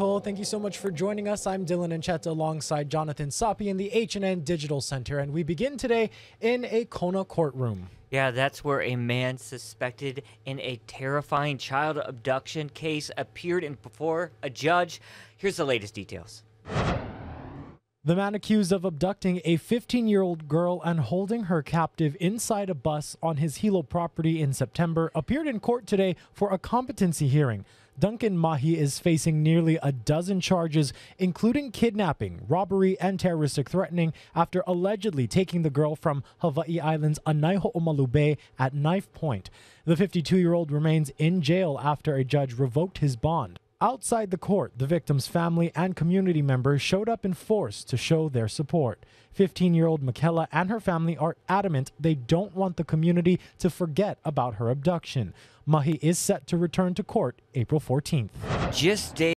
Nicole. Thank you so much for joining us. I'm Dylan Ancheta alongside Jonathan Saupe in the H&N Digital Center, and we begin today in a Kona courtroom. Yeah, that's where a man suspected in a terrifying child abduction case appeared in before a judge. Here's the latest details. The man accused of abducting a 15 year old girl and holding her captive inside a bus on his Hilo property in September appeared in court today for a competency hearing. Duncan Mahi is facing nearly a dozen charges, including kidnapping, robbery, and terroristic threatening, after allegedly taking the girl from Hawaii Island's Anaeho'omalu Bay at knife point. The 52 year old remains in jail after a judge revoked his bond. Outside the court, the victim's family and community members showed up in force to show their support. 15 year old Michaela and her family are adamant they don't want the community to forget about her abduction. Mahi is set to return to court April 14th. Just